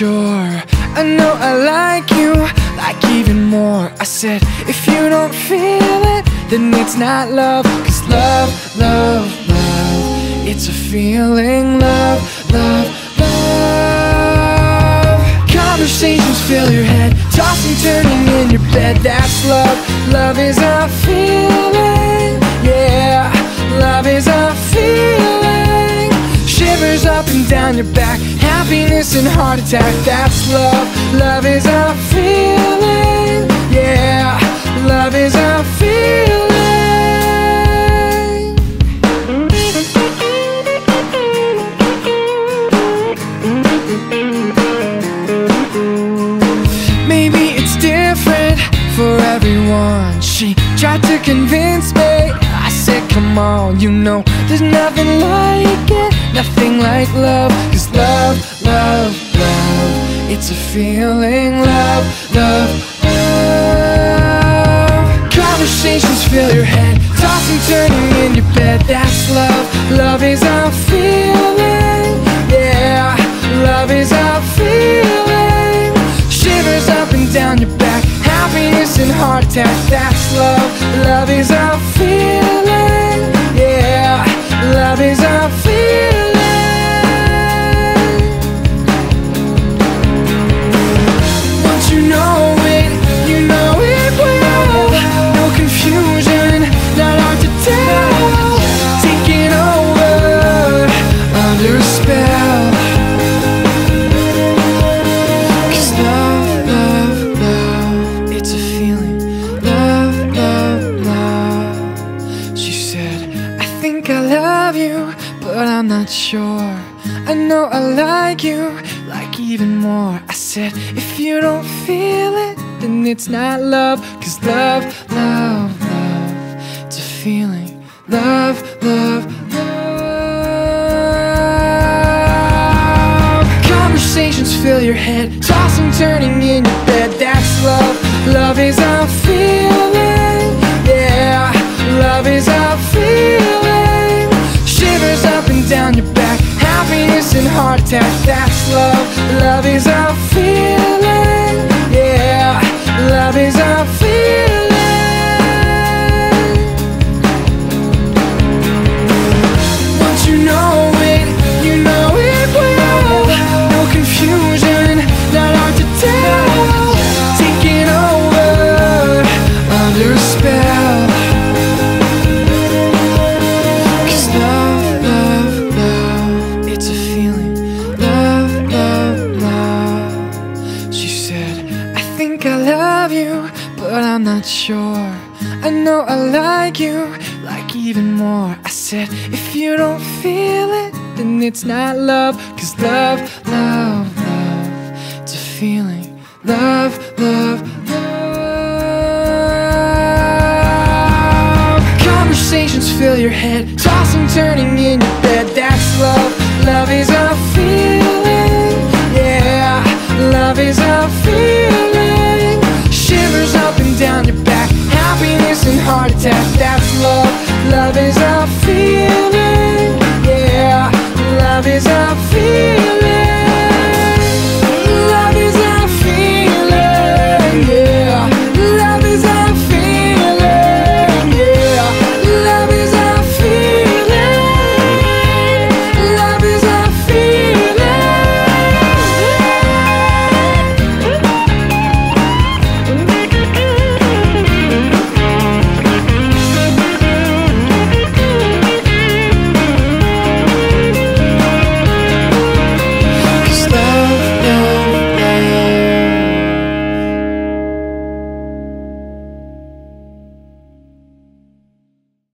I know I like you, like even more. I said, if you don't feel it, then it's not love. Cause love, love, love, it's a feeling. Love, love, love. Conversations fill your head, tossing, turning in your bed. That's love. Love is a feeling. Yeah, love is a feeling. Down your back, happiness and heart attack. That's love. Love is a feeling. Yeah, love is a feeling. Maybe it's different for everyone. She tried to convince me. I said, Come on, you know, there's nothing like it, nothing like love. Cause love, love, love, it's a feeling. Love, love, love. Conversations fill your head, tossing, turning in your bed. That's love. Love is a feeling. I know I like you, like even more. I said, if you don't feel it, then it's not love. Cause love, love, love, it's a feeling. Love, love, love. Conversations fill your head, tossing, turning in your bed. That's love. Love is a feeling. I know I like you, like even more. I said, if you don't feel it, then it's not love. Cause love, love, love, it's a feeling. Love, love, love. Conversations fill your head, tossing, turning in your bed. That's love. Love is a feeling. Yeah, love is a feeling.